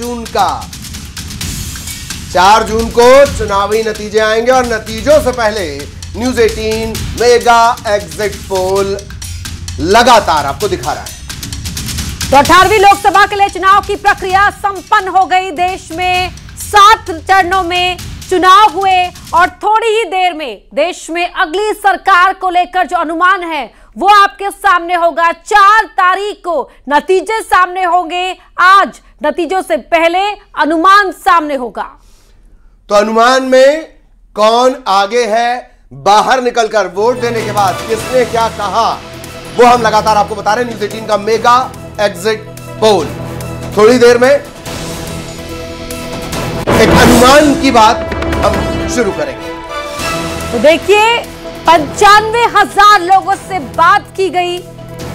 जून का। चार जून को चुनावी नतीजे आएँगे और नतीजों से पहले न्यूज़ 18 मेगा एग्जिट पोल लगातार आपको दिखा रहा है। तो अठारहवीं लोकसभा के लिए चुनाव की प्रक्रिया संपन्न हो गई। देश में सात चरणों में चुनाव हुए और थोड़ी ही देर में देश में अगली सरकार को लेकर जो अनुमान है, वो आपके सामने होगा। चार तारीख को नतीजे सामने होंगे। आज नतीजों से पहले अनुमान सामने होगा। तो अनुमान में कौन आगे है बाहर निकलकर वोट देने के बाद किसने क्या कहा वो हम लगातार आपको बता रहे हैं। न्यूज़ 18 का मेगा एग्जिट पोल। थोड़ी देर में एक अनुमान की बात हम शुरू करेंगे। तो देखिए पंचानवे हज़ार लोगों से बात की गई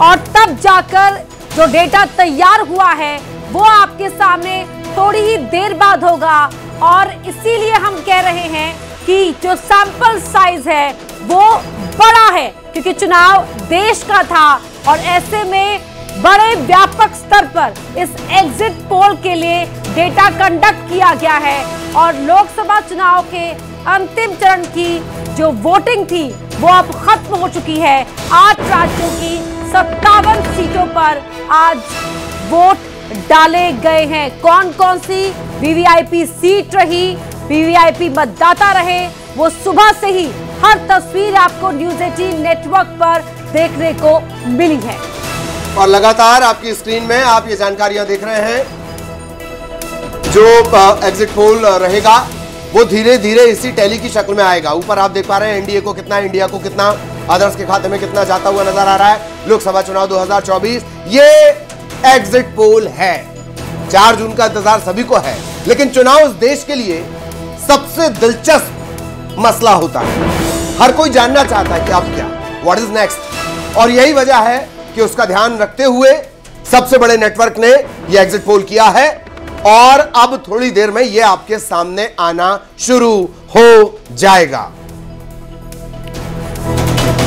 और तब जाकर जो डेटा तैयार हुआ है वो आपके सामने थोड़ी ही देर बाद होगा। और इसीलिए हम कह रहे हैं कि जो सैंपल साइज़ है, वो बड़ा है, क्योंकि चुनाव देश का था और ऐसे में बड़े व्यापक स्तर पर इस एग्जिट पोल के लिए डेटा कंडक्ट किया गया है। और लोकसभा चुनाव के अंतिम चरण की जो वोटिंग थी, वो अब खत्म हो चुकी है। आठ राज्यों की सत्तावन सीटों पर आज वोट डाले गए हैं। कौन कौन सी वीवीआईपी सीट रही? वीवीआईपी मतदाता रहे, वो सुबह से ही हर तस्वीर आपको न्यूज़ 18 नेटवर्क पर देखने को मिली है। और लगातार आपकी स्क्रीन में आप ये जानकारियाँ देख रहे हैं, जो एग्जिट पोल रहेगा, वो धीरे धीरे इसी टैली की शक्ल में आएगा। ऊपर आप देख पा रहे हैं एनडीए को कितना इंडिया को कितना अदर्स के खाते में कितना जाता हुआ नज़र आ रहा है। लोकसभा चुनाव 2024 ये एग्जिट पोल है। चार जून का इंतज़ार सभी को है, लेकिन चुनाव उस देश के लिए सबसे दिलचस्प मसला होता है। हर कोई जानना चाहता है कि अब क्या व्हाट इज़ नेक्स्ट और यही वजह है कि उसका ध्यान रखते हुए सबसे बड़े नेटवर्क ने यह एग्जिट पोल किया है, और अब थोड़ी देर में यह आपके सामने आना शुरू हो जाएगा।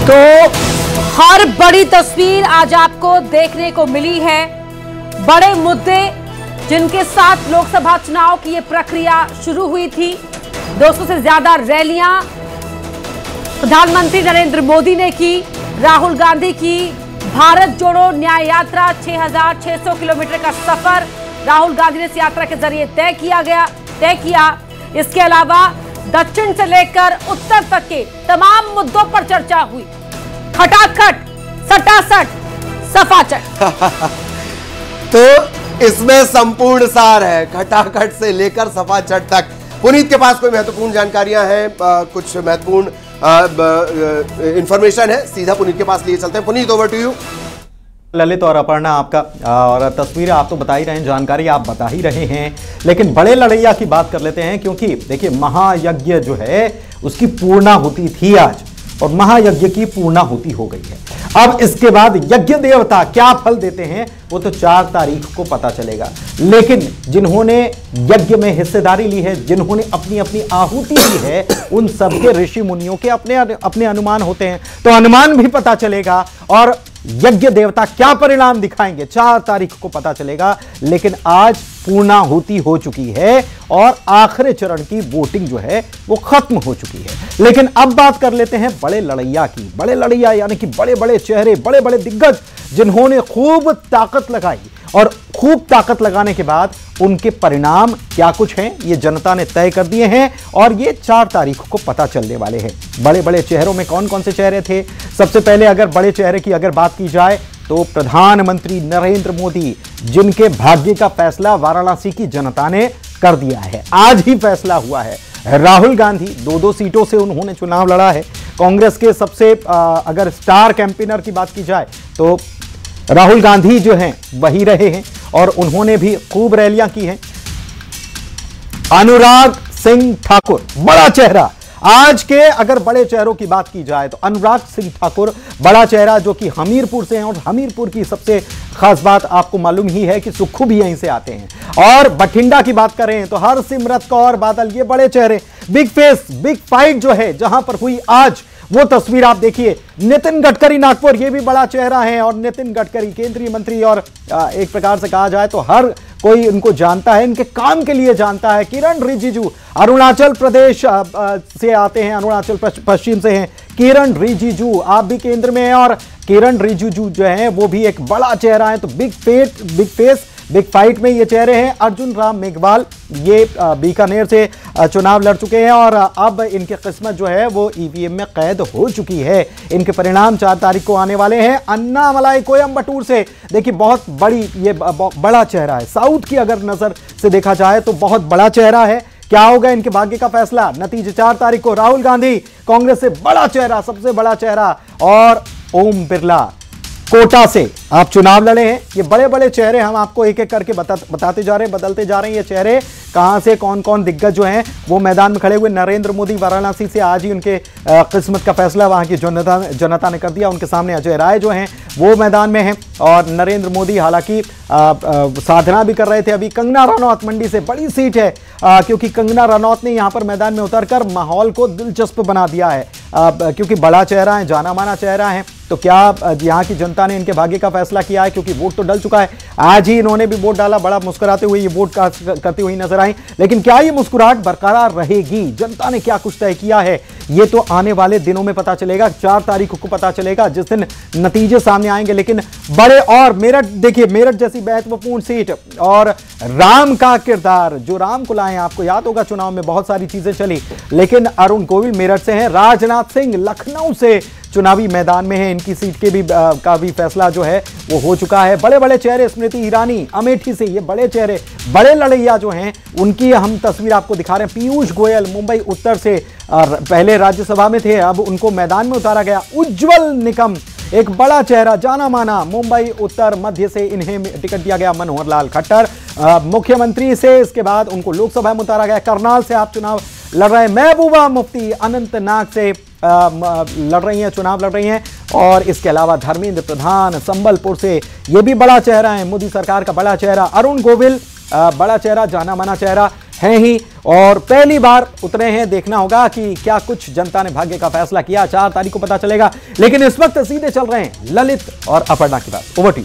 तो हर बड़ी तस्वीर आज आपको देखने को मिली है। बड़े मुद्दे जिनके साथ लोकसभा चुनाव की ये प्रक्रिया शुरू हुई थी। 200 से ज़्यादा रैलियाँ प्रधानमंत्री नरेंद्र मोदी ने की राहुल गांधी की भारत जोड़ो न्याय यात्रा 6,600 किलोमीटर का सफ़र राहुल गांधी ने इस यात्रा के ज़रिए तय किया गया तय किया। इसके अलावा दक्षिण से लेकर उत्तर तक के तमाम मुद्दों पर चर्चा हुई। खटाखट सटासट सफाचट। तो इसमें संपूर्ण सार है। खटाखट से लेकर सफ़ा छठ तक। पुनीत के पास कोई महत्वपूर्ण जानकारियाँ हैं? कुछ महत्वपूर्ण इंफॉर्मेशन है? सीधा पुनीत के पास लिए चलते हैं। Puneet over to you Lalit और अपर्णा, आपका और तस्वीरें आप तो बता ही रहे हैं, जानकारी आप बता ही रहे हैं। लेकिन बड़े लड़ैया की बात कर लेते हैं, क्योंकि देखिए, महायज्ञ जो है, उसकी पूर्णा होती थी आज। और महायज्ञ की पूर्णा होती हो गई है। अब इसके बाद यज्ञ देवता क्या फल देते हैं, वो तो चार तारीख को पता चलेगा। लेकिन जिन्होंने यज्ञ में हिस्सेदारी ली है, जिन्होंने अपनी अपनी आहुति ली है, उन सबके ऋषि मुनियों के अपने अपने अनुमान होते हैं। तो अनुमान भी पता चलेगा और यज्ञ देवता क्या परिणाम दिखाएँगे? चार तारीख को पता चलेगा, लेकिन आज पूर्णाहुति हो चुकी है और आखिरी चरण की वोटिंग जो है, वो खत्म हो चुकी है। लेकिन अब बात कर लेते हैं बड़े लड़ैया की। बड़े लड़ैया यानी कि बड़े बड़े चेहरे बड़े बड़े दिग्गज जिन्होंने खूब ताकत लगाई और खूब ताकत लगाने के बाद उनके परिणाम क्या कुछ हैं, ये जनता ने तय कर दिए हैं और ये चार तारीख को पता चलने वाले हैं। बड़े बड़े चेहरों में कौन कौन से चेहरे थे? सबसे पहले अगर बड़े चेहरे की अगर बात की जाए तो प्रधानमंत्री नरेंद्र मोदी, जिनके भाग्य का फैसला वाराणसी की जनता ने कर दिया है। आज ही फैसला हुआ है। राहुल गांधी दो दो सीटों से उन्होंने चुनाव लड़ा है। कांग्रेस के सबसे अगर स्टार कैंपेनर की बात की जाए तो राहुल गांधी जो हैं, वही रहे हैं और उन्होंने भी खूब रैलियाँ की हैं। अनुराग सिंह ठाकुर, बड़ा चेहरा। आज के अगर बड़े चेहरों की बात की जाए तो अनुराग सिंह ठाकुर, बड़ा चेहरा जो कि हमीरपुर से हैं और हमीरपुर की सबसे खास बात आपको मालूम ही है कि सुखू भी यहीं से आते हैं। और बठिंडा की बात करें तो हर सिमरत कौर बादल, ये बड़े चेहरे। बिग फेस, बिग फाइट जो है, जहाँ पर हुई आज वो तस्वीर आप देखिए, नितिन गडकरी नागपुर, ये भी बड़ा चेहरा है और नितिन गडकरी, केंद्रीय मंत्री और एक प्रकार से कहा जाए तो हर कोई इनको जानता है, इनके काम के लिए जानता है। किरण रिजिजू, अरुणाचल प्रदेश से आते हैं, अरुणाचल पश्चिम से हैं। किरण रिजिजू, आप भी केंद्र में हैं और किरण रिजिजू जो है, वो भी एक बड़ा चेहरा है तो big fight, big face big fight में ये चेहरे हैं अर्जुन राम मेघवाल। ये बीकानेर से चुनाव लड़ चुके हैं और अब इनकी किस्मत जो है वो ईवीएम में कैद हो चुकी है। इनके परिणाम चार तारीख को आने वाले हैं। अन्ना मलाई कोयम्बटूर से। देखिए, बहुत बड़ी, ये बड़ा चेहरा है। साउथ की अगर नज़र से देखा जाए तो बहुत बड़ा चेहरा है। क्या होगा इनके भाग्य का फैसला? नतीजे चार तारीख को राहुल गांधी, कांग्रेस से बड़ा चेहरा, सबसे बड़ा चेहरा। और ओम बिरला, कोटा से। आप चुनाव लड़े हैं ये बड़े बड़े चेहरे हम आपको एक एक करके बता, बताते जा रहे हैं बदलते जा रहे हैं ये चेहरे कहाँ से कौन कौन दिग्गज जो हैं वो मैदान में खड़े हुए नरेंद्र मोदी वाराणसी से आज ही उनके किस्मत का फैसला वहाँ की जनता जनता ने कर दिया उनके सामने अजय राय जो हैं वो मैदान में हैं और नरेंद्र मोदी हालाँकि साधना भी कर रहे थे अभी कंगना रनौत मंडी से बड़ी सीट है आ, क्योंकि कंगना रनौत ने यहाँ पर मैदान में उतरकर माहौल को दिलचस्प बना दिया है आ, क्योंकि बड़ा चेहरा है जाना माना चेहरा है तो क्या यहाँ की जनता ने इनके भाग्य का फैसला किया है क्योंकि वोट तो डल चुका है। आज ही इन्होंने भी वोट डाला, बड़ा मुस्कुराते हुए ये वोट करती हुई नज़र आई। लेकिन क्या ये मुस्कुराहट बरकरार रहेगी? जनता ने क्या कुछ तय किया है? ये तो आने वाले दिनों में पता चलेगा, चार तारीख को पता चलेगा, जिस दिन नतीजे सामने आएँगे। लेकिन बड़े और मेरठ, देखिए, मेरठ जैसी महत्वपूर्ण सीट और राम का किरदार, जो राम को लाए, आपको याद होगा चुनाव में बहुत सारी चीज़ें चली। लेकिन अरुण गोविल मेरठ से हैं, राजनाथ सिंह लखनऊ से चुनावी मैदान में है। इनकी सीट के भी का भी फैसला जो है, वो हो चुका है। बड़े बड़े चेहरे स्मृति ईरानी, अमेठी से ये बड़े चेहरे, बड़े लड़ैया जो हैं, उनकी हम तस्वीर आपको दिखा रहे हैं। पीयूष गोयल मुंबई उत्तर से पहले राज्यसभा में थे, अब उनको मैदान में उतारा गया। उज्जवल निकम, एक बड़ा चेहरा जाना माना मुंबई उत्तर मध्य से इन्हें टिकट दिया गया मनोहर लाल खट्टर मुख्यमंत्री से इसके बाद उनको लोकसभा में उतारा गया। करनाल से आप चुनाव लड़ रहे हैं। महबूबा मुफ्ती अनंतनाग से लड़ रही हैं, चुनाव लड़ रही हैं, और इसके अलावा धर्मेंद्र प्रधान संबलपुर से ये भी बड़ा चेहरा है, मोदी सरकार का बड़ा चेहरा, अरुण गोविल बड़ा चेहरा, जाना माना चेहरा है ही, और पहली बार उतरे हैं, देखना होगा कि क्या कुछ जनता ने भाग्य का फैसला किया, चार तारीख को पता चलेगा, लेकिन इस वक्त सीधे चल रहे हैं, ललित और अपर्णा की बात ओवर टू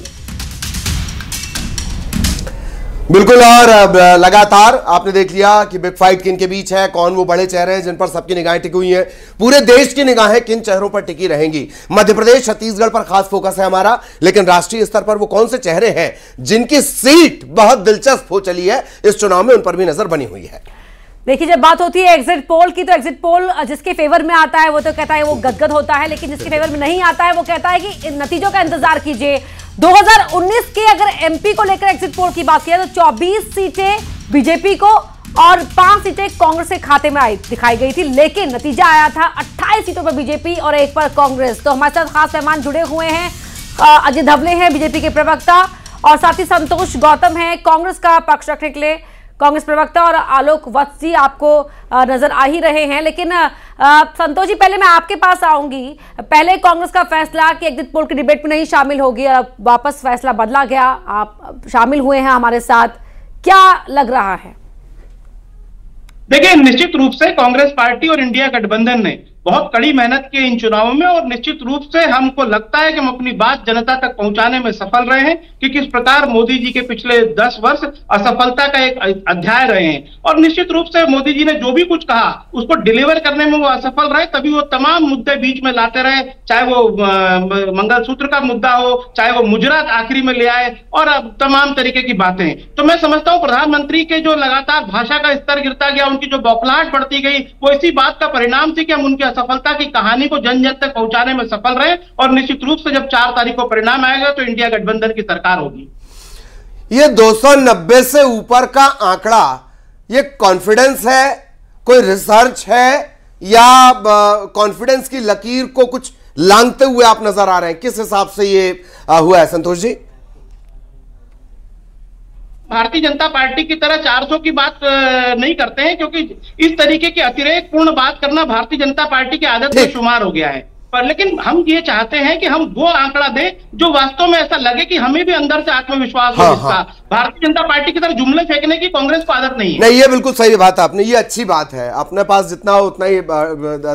बिल्कुल, और लगातार आपने देख लिया कि बिग फाइट किन के बीच है, कौन वो बड़े चेहरे हैं जिन पर सबकी निगाहें टिकी हुई हैं। पूरे देश की निगाहें किन चेहरों पर टिकी रहेंगी? मध्य प्रदेश छत्तीसगढ़ पर खास फोकस है हमारा, लेकिन राष्ट्रीय स्तर पर वो कौन से चेहरे हैं जिनकी सीट बहुत दिलचस्प हो चली है, इस चुनाव में उन पर भी नज़र बनी हुई है। देखिए, जब बात होती है एग्जिट पोल की तो एग्जिट पोल जिसके फेवर में आता है, वो तो कहता है वो गदगद होता है, लेकिन जिसके फेवर में नहीं आता है, वो कहता है कि नतीजों का इंतज़ार कीजिए। 2019 के अगर एमपी को लेकर एग्जिट पोल की बात किया तो 24 सीटें बीजेपी को और पाँच सीटें कांग्रेस के खाते में आई, दिखाई गई थी। लेकिन नतीजा आया था 28 सीटों पर बीजेपी और एक पर कांग्रेस। तो हमारे साथ खास मेहमान जुड़े हुए हैं अजय धवले हैं बीजेपी के प्रवक्ता और साथ ही संतोष गौतम है, कांग्रेस का पक्ष रखने के लिए। कांग्रेस प्रवक्ता और आलोक वत्सी आपको नज़र आ ही रहे हैं। लेकिन संतोष जी, पहले मैं आपके पास आऊँगी। पहले कांग्रेस का फैसला कि एग्जिट पोल की डिबेट में नहीं शामिल होगी, अब वापस फैसला बदला गया। आप शामिल हुए हैं हमारे साथ। क्या लग रहा है? देखिए, निश्चित रूप से कांग्रेस पार्टी और इंडिया गठबंधन ने बहुत कड़ी मेहनत की इन चुनावों में और निश्चित रूप से हमको लगता है कि हम अपनी बात जनता तक पहुँचाने में सफल रहे हैं कि किस प्रकार मोदी जी के पिछले दस वर्ष असफलता का एक अध्याय रहे हैं। और निश्चित रूप से मोदी जी ने जो भी कुछ कहा, उसको डिलीवर करने में वो असफल रहे, तभी वो तमाम मुद्दे बीच में लाते रहे, चाहे वो मंगलसूत्र का मुद्दा हो, चाहे वो मुजरात आखिरी में ले आए, और तमाम तरीके की बातें। तो मैं समझता हूँ प्रधानमंत्री के जो लगातार भाषा का स्तर गिरता गया, उनकी जो बौखलाहट बढ़ती गई, वो इसी बात का परिणाम थी कि हम उनके असफलता की कहानी को जन जन तक पहुँचाने में सफल रहे और निश्चित रूप से जब चार तारीख को परिणाम आएगा तो इंडिया गठबंधन की सरकार होगी। ये 290 से ऊपर का आंकड़ा, ये कॉन्फिडेंस है? कोई रिसर्च है? या कॉन्फिडेंस की लकीर को कुछ लांगते हुए आप नज़र आ रहे हैं? किस हिसाब से ये हुआ है? संतोष जी? भारतीय जनता पार्टी की तरह 400 की बात नहीं करते हैं क्योंकि इस तरीके की अतिरेक पूर्ण बात करना भारतीय जनता पार्टी की आदत में शुमार हो गया है। पर लेकिन हम ये चाहते हैं कि हम वो आंकड़ा दें जो वास्तव में ऐसा लगे कि हमें भी अंदर से आत्मविश्वास हाँ, हो हाँ। भारतीय जनता पार्टी की तरह जुमले फेंकने की कांग्रेस को आदत नहीं है। नहीं ये बिल्कुल सही बात है आपने ये अच्छी बात है। अपने पास जितना हो उतना ही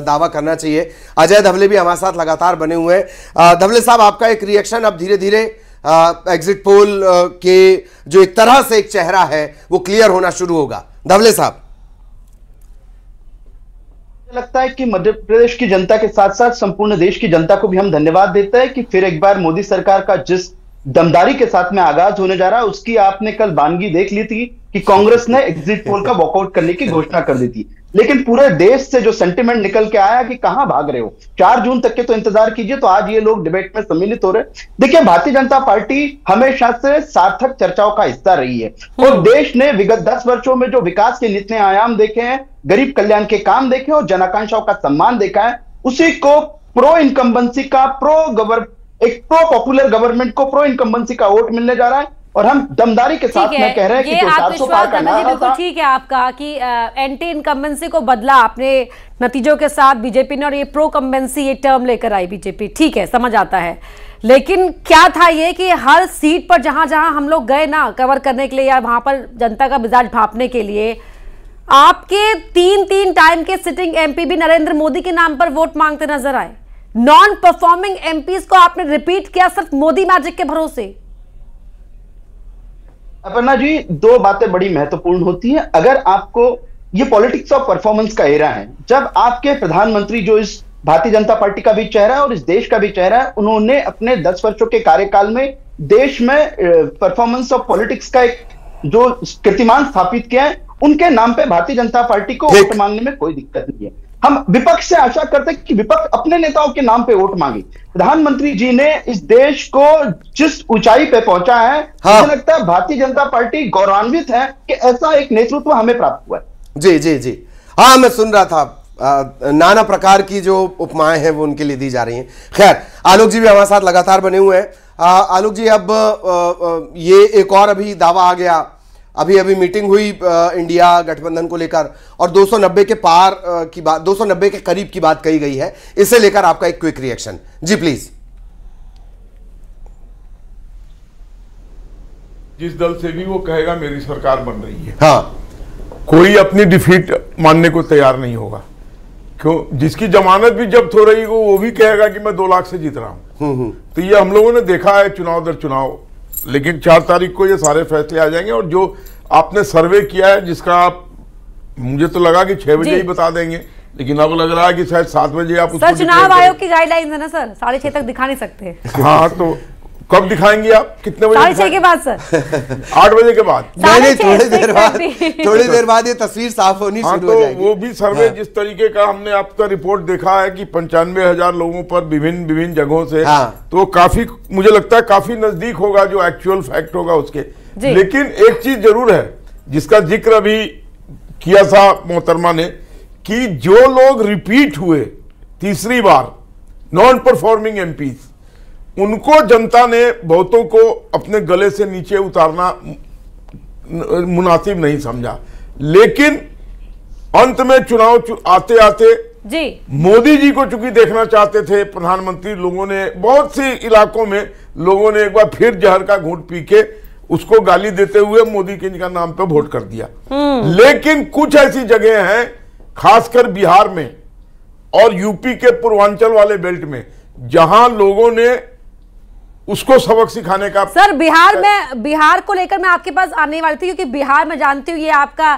दावा करना चाहिए। अजय धवले भी हमारे साथ लगातार बने हुए हैं। धवले साहब आपका एक रिएक्शन अब धीरे धीरे एग्जिट पोल के जो एक तरह से एक चेहरा है, वो क्लियर होना शुरू होगा। धवले साहब। लगता है कि मध्य प्रदेश की जनता के साथ साथ संपूर्ण देश की जनता को भी हम धन्यवाद देते हैं कि फिर एक बार मोदी सरकार का जिस दमदारी के साथ में आगाज़ होने जा रहा है, उसकी आपने कल बानगी देख ली थी कि कांग्रेस ने एग्जिट पोल का वॉकआउट करने की घोषणा कर दी थी। लेकिन पूरे देश से जो सेंटिमेंट निकल के आया कि कहाँ भाग रहे हो? चार जून तक के तो इंतज़ार कीजिए तो आज ये लोग डिबेट में सम्मिलित हो रहे देखिए भारतीय जनता पार्टी हमेशा से सार्थक चर्चाओं का हिस्सा रही है। और देश ने विगत दस वर्षों में जो विकास के जितने आयाम देखे हैं गरीब कल्याण के काम देखे और जनाकांक्षाओं का सम्मान देखा है उसी को प्रो इनकम्बेंसी का प्रो गवर्न एक प्रो पॉपुलर गवर्नमेंट को प्रो इनकम्बेंसी का वोट मिलने जा रहा है। और हम दमदारी के साथ में कह रहे हैं कि आप विश्वास करना बिल्कुल ठीक है आपका कि एंटी इनकम्बेंसी को बदला आपने नतीजों के साथ बीजेपी ने और ये प्रो कम्बेंसी ये टर्म लेकर आई बीजेपी। ठीक है समझ आता है। लेकिन क्या था ये कि हर सीट पर जहाँ जहाँ हम लोग गए ना कवर करने के लिए या वहाँ पर जनता का मिजाज भापने के लिए आपके तीन तीन टाइम के सिटिंग एमपी भी नरेंद्र मोदी के नाम पर वोट मांगते नज़र आए। नॉन परफॉर्मिंग एमपीज को आपने रिपीट किया सिर्फ़ मोदी मैजिक के भरोसे। अपर्णा जी दो बातें बड़ी महत्वपूर्ण होती हैं। अगर आपको ये पॉलिटिक्स ऑफ़ परफॉर्मेंस का एरा है जब आपके प्रधानमंत्री जो इस भारतीय जनता पार्टी का भी चेहरा है और इस देश का भी चेहरा है उन्होंने अपने दस वर्षों के कार्यकाल में देश में परफॉर्मेंस ऑफ़ पॉलिटिक्स का एक जो कीर्तिमान स्थापित किया है उनके नाम पे भारतीय जनता पार्टी को वोट मांगने में कोई दिक्कत नहीं है। हम विपक्ष से आशा करते हैं कि विपक्ष अपने नेताओं के नाम पे वोट मांगे। प्रधानमंत्री जी ने इस देश को जिस ऊंचाई पे पहुँचा है हाँ। मुझे लगता है भारतीय जनता पार्टी गौरवान्वित है कि ऐसा एक नेतृत्व हमें प्राप्त हुआ है। जी जी जी। हाँ मैं सुन रहा था। आ, नाना प्रकार की जो उपमाएँ हैं वो उनके लिए दी जा रही हैं। खैर आलोक जी भी हमारे साथ लगातार बने हुए हैं। आलोक जी अब आ, आ, ये एक और अभी दावा आ गया। अभी अभी मीटिंग हुई इंडिया गठबंधन को लेकर और 290 के पार की बात 290 के करीब की बात कही गई है। इसे लेकर आपका एक क्विक रिएक्शन जी प्लीज़ जिस दल से भी वो कहेगा मेरी सरकार बन रही है। हाँ। कोई अपनी डिफीट मानने को तैयार नहीं होगा। क्यों? जिसकी जमानत भी जब्त हो रही हो वो भी कहेगा कि मैं दो लाख से जीत रहा हूँ। तो ये हम लोगों ने देखा है चुनाव दर चुनाव। लेकिन चार तारीख को ये सारे फैसले आ जाएँगे और जो आपने सर्वे किया है जिसका आप मुझे तो लगा कि छह बजे ही बता देंगे लेकिन अब लग रहा है कि शायद सात बजे आप सर चुनाव आयोग की गाइडलाइन है ना सर? साढ़े छह तक दिखा नहीं सकते। हाँ तो कब दिखाएँगे आप? कितने बजे साढ़े छह के बाद सर। आठ बजे के बाद। नहीं नहीं थोड़ी देर बाद थोड़ी देर बाद ये तस्वीर साफ़ होनी हाँ शुरू तो हो जाएगी। वो भी सर्वे हाँ। जिस तरीके का हमने आपका रिपोर्ट देखा है कि पंचानवे हज़ार लोगों पर विभिन्न विभिन्न जगहों से हाँ। तो काफ़ी मुझे लगता है काफ़ी नज़दीक होगा जो एक्चुअल फैक्ट होगा उसके। लेकिन एक चीज़ ज़रूर है जिसका ज़िक्र अभी किया था मोहतरमा ने कि जो लोग रिपीट हुए तीसरी बार नॉन परफॉर्मिंग एमपीज उनको जनता ने बहुतों को अपने गले से नीचे उतारना मुनासिब नहीं समझा। लेकिन अंत में चुनाव चु, आते आते जी। मोदी जी को चूँकि देखना चाहते थे प्रधानमंत्री लोगों ने बहुत से इलाकों में लोगों ने एक बार फिर जहर का घूंट पी के उसको गाली देते हुए मोदी के का नाम पे वोट कर दिया। लेकिन कुछ ऐसी जगह हैं खासकर बिहार में और यूपी के पूर्वांचल वाले बेल्ट में जहाँ लोगों ने उसको सबक सिखाने का सर बिहार में बिहार को लेकर मैं आपके पास आने वाली थी क्योंकि बिहार में जानती हूँ ये आपका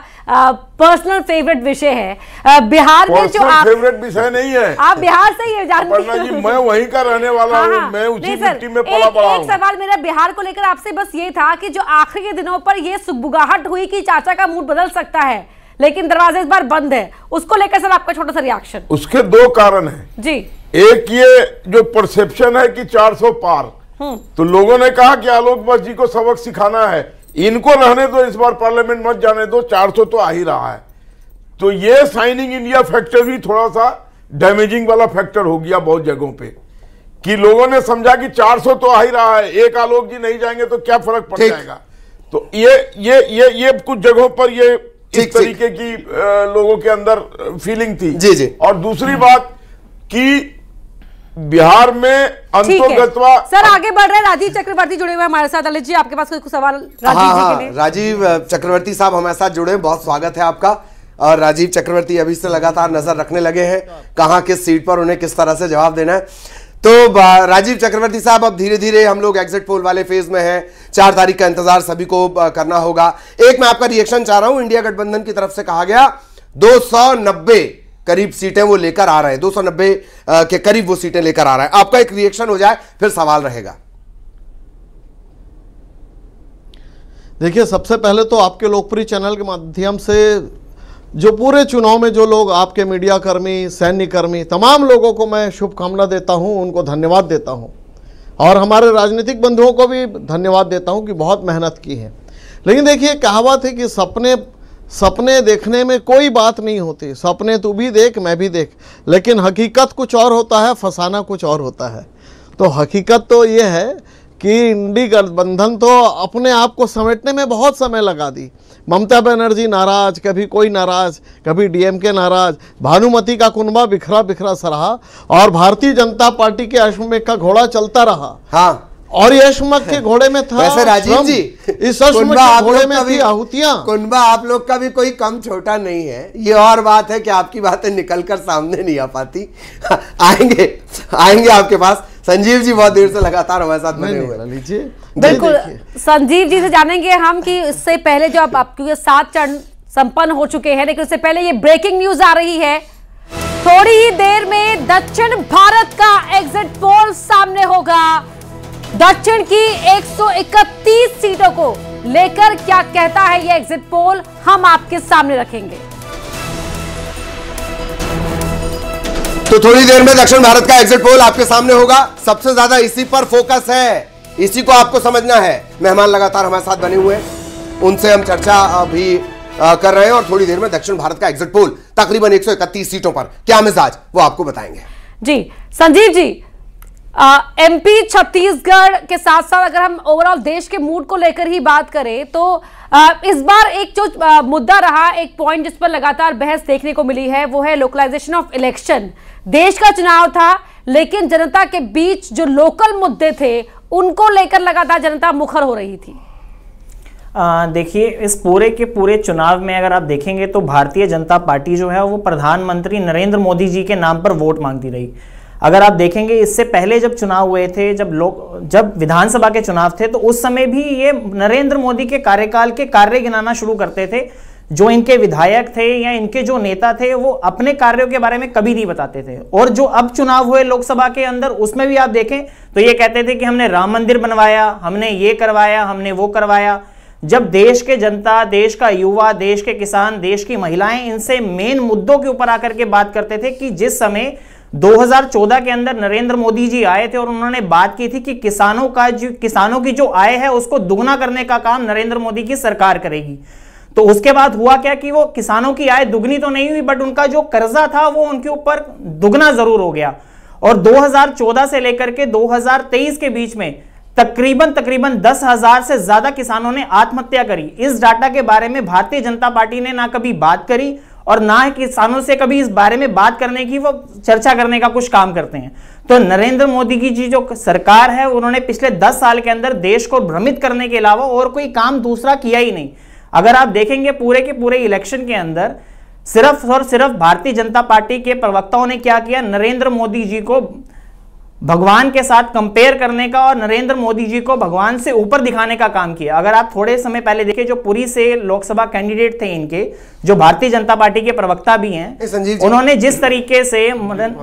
पर्सनल फेवरेट विषय है। बिहार में जो आप फेवरेट विषय नहीं है। आप बिहार से ही जानती जी हूँ। मैं वहीं का रहने वाला हाँ, हूँ हाँ। मैं उसी मिट्टी में पला एक, पड़ा एक सवाल मेरा बिहार को लेकर आपसे बस ये था कि जो आखिरी के दिनों पर ये सुगबुगाहट हुई कि चाचा का मूड बदल सकता है लेकिन दरवाजे इस बार बंद है। उसको लेकर सर आपका छोटा सा रिएक्शन उसके दो कारण है। जी। एक ये जो परसेप्शन है कि 400 पार। तो लोगों ने कहा कि आलोक बस जी को सबक सिखाना है। इनको रहने दो इस बार पार्लियामेंट मत जाने दो 400 तो आ ही रहा है। तो ये साइनिंग इंडिया फैक्टर भी थोड़ा सा डैमेजिंग वाला फैक्टर हो गया बहुत जगहों पे। कि लोगों ने समझा कि 400 तो आ ही रहा है एक आलोक जी नहीं जाएँगे तो क्या फ़र्क पड़ जाएगा? तो ये ये ये ये कुछ जगहों पर ये इस तरीके की लोगों के अंदर फीलिंग थी। जी, जी। और दूसरी बात कि बिहार में अंतोगतवा सर आगे बढ़ रहे हैं। राजीव चक्रवर्ती जुड़े हुए हमारे साथ। ललित जी आपके पास कोई सवाल राजीव हाँ हाँ राजीव चक्रवर्ती साहब हमारे साथ जुड़े हैं। बहुत स्वागत है आपका। और राजीव चक्रवर्ती अभी से लगातार नज़र रखने लगे हैं। कहाँ किस सीट पर उन्हें किस तरह से जवाब देना है। तो राजीव चक्रवर्ती साहब अब धीरे धीरे हम लोग एग्जिट पोल वाले फ़ेज़ में हैं। चार तारीख का इंतज़ार सभी को करना होगा। एक मैं आपका रिएक्शन चाह रहा हूँ। इंडिया गठबंधन की तरफ़ से कहा गया 290 करीब सीटें वो लेकर आ रहे हैं। 290 के करीब वो सीटें लेकर आ रहे हैं। आपका एक रिएक्शन हो जाए, फिर सवाल रहेगा। देखिए, सबसे पहले तो आपके लोकप्रिय चैनल के माध्यम से जो पूरे चुनाव में जो लोग आपके मीडिया कर्मी, सैन्य कर्मी, तमाम लोगों को मैं शुभकामना देता हूँ, उनको धन्यवाद देता हूँ। और हमारे राजनीतिक बंधुओं को भी धन्यवाद देता हूँ कि बहुत मेहनत की है। लेकिन देखिए, कहावत है कि सपने सपने देखने में कोई बात नहीं होती। सपने तू भी देख, मैं भी देख। लेकिन हकीकत कुछ और होता है, फसाना कुछ और होता है। तो हकीकत तो ये है कि इंडी गठबंधन तो अपने आप को समेटने में बहुत समय लगा दी। ममता बनर्जी नाराज़, कभी कोई नाराज़, कभी डीएमके नाराज़। भानुमति का कुनबा बिखरा बिखरा सा रहा और भारतीय जनता पार्टी के अश्वमेघ का घोड़ा चलता रहा। हाँ। और ये के घोड़े में था वैसे राजीव जी इस के घोड़े में का थी भी- आहुतियाँ। कुनबा आप लोग का भी कोई कम छोटा नहीं है। ये और बात है कि आपकी बातें निकलकर सामने नहीं आ पाती। आएँगे आएँगे आपके पास। संजीव जी बहुत देर से लगातार हमारे साथ बने हुए लीजिए। बिल्कुल संजीव जी से जानेंगे हम कि इससे पहले जो अब आप क्योंकि सात चरण संपन्न हो चुके हैं लेकिन उससे पहले ये ब्रेकिंग न्यूज़ आ रही है। थोड़ी ही देर में दक्षिण भारत का एग्जिट पोल सामने होगा। दक्षिण की 131 सीटों को लेकर क्या कहता है ये एग्जिट पोल हम आपके सामने रखेंगे। तो थोड़ी देर में दक्षिण भारत का एग्जिट पोल आपके सामने होगा। सबसे ज़्यादा इसी पर फोकस है। इसी को आपको समझना है। मेहमान लगातार हमारे साथ बने हुए हैं। उनसे हम चर्चा अभी कर रहे हैं और थोड़ी देर में दक्षिण भारत का एग्जिट पोल तकरीबन 131 सीटों पर। क्या मिजाज वो आपको बताएँगे। जी संजीव जी एमपी छत्तीसगढ़ के साथ साथ अगर हम ओवरऑल देश के मूड को लेकर ही बात करें तो आ, इस बार एक जो आ, मुद्दा रहा एक पॉइंट जिस पर लगातार बहस देखने को मिली है वो है लोकलाइजेशन ऑफ़ इलेक्शन देश का चुनाव था लेकिन जनता के बीच जो लोकल मुद्दे थे उनको लेकर लगातार जनता मुखर हो रही थी. देखिए इस पूरे के पूरे चुनाव में अगर आप देखेंगे तो भारतीय जनता पार्टी जो है वो प्रधानमंत्री नरेंद्र मोदी जी के नाम पर वोट मांगती रही. अगर आप देखेंगे, इससे पहले जब चुनाव हुए थे, जब लोग जब विधानसभा के चुनाव थे तो उस समय भी ये नरेंद्र मोदी के कार्यकाल के कार्य गिनाना शुरू करते थे। जो इनके विधायक थे या इनके जो नेता थे, वो अपने कार्यों के बारे में कभी नहीं बताते थे। और जो अब चुनाव हुए लोकसभा के अंदर, उसमें भी आप देखें तो ये कहते थे कि हमने राम मंदिर बनवाया, हमने ये करवाया, हमने वो करवाया। जब देश के जनता, देश का युवा, देश के किसान, देश की महिलाएँ इनसे मेन मुद्दों के ऊपर आकर के बात करते थे कि जिस समय 2014 के अंदर नरेंद्र मोदी जी आए थे और उन्होंने बात की थी कि किसानों का जो, किसानों की जो आय है उसको दुगना करने का काम नरेंद्र मोदी की सरकार करेगी। तो उसके बाद हुआ क्या कि वो किसानों की आय दुगनी तो नहीं हुई, बट उनका जो कर्जा था वो उनके ऊपर दुगना ज़रूर हो गया। और 2014 से लेकर के 2023 के बीच में तकरीबन तकरीबन दस हज़ार से ज़्यादा किसानों ने आत्महत्या करी। इस डाटा के बारे में भारतीय जनता पार्टी ने ना कभी बात करी और ना किसानों से कभी इस बारे में बात करने की, वो चर्चा करने का कुछ काम करते हैं। तो नरेंद्र मोदी की जी जो सरकार है, उन्होंने पिछले दस साल के अंदर देश को भ्रमित करने के अलावा और कोई काम दूसरा किया ही नहीं। अगर आप देखेंगे पूरे के पूरे इलेक्शन के अंदर, सिर्फ़ और सिर्फ़ भारतीय जनता पार्टी के प्रवक्ताओं ने क्या किया? नरेंद्र मोदी जी को भगवान के साथ कंपेयर करने का और नरेंद्र मोदी जी को भगवान से ऊपर दिखाने का काम किया। अगर आप थोड़े समय पहले देखें जो पुरी से लोकसभा कैंडिडेट थे इनके जो भारतीय जनता पार्टी के प्रवक्ता भी हैं उन्होंने जिस तरीके से मदन-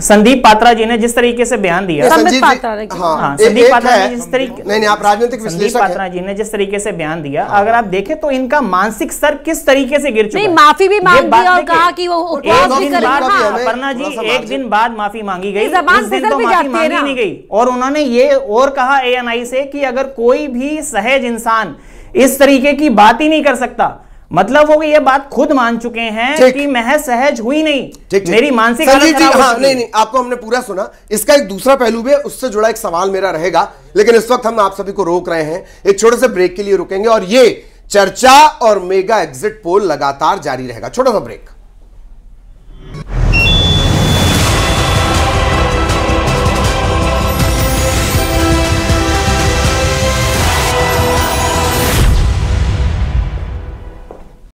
संदीप पात्रा जी ने जिस तरीके से बयान दिया पात्रा जी हाँ हाँ, संदीप पात्रा ने जिस तरीके नहीं नहीं आप राजनीतिक संदीप पात्रा जी ने जिस तरीके से बयान दिया अगर आप देखें तो इनका मानसिक स्तर किस तरीके से गिर चुका नहीं, है। माफ़ी भी मांग दी और कहा कि वो एक उपवास भी दिन बाद हाँ, अपर्णा जी एक दिन बाद माफ़ी मांगी गई नहीं, दिन तो माफ़ी मांगी नहीं गई। और उन्होंने ये और कहा एएनआई से कि अगर कोई भी सहज इंसान इस तरीके की बात ही नहीं कर सकता मतलब वो ये बात खुद मान चुके हैं कि महज सहज हुई नहीं। ठीक मेरी मानसिक संजीव जी हाँ नहीं। नहीं आपको हमने पूरा सुना। इसका एक दूसरा पहलू भी है उससे जुड़ा एक सवाल मेरा रहेगा लेकिन इस वक्त हम आप सभी को रोक रहे हैं। एक छोटे से ब्रेक के लिए रुकेंगे और ये चर्चा और मेगा एग्जिट पोल लगातार जारी रहेगा। छोटा सा ब्रेक।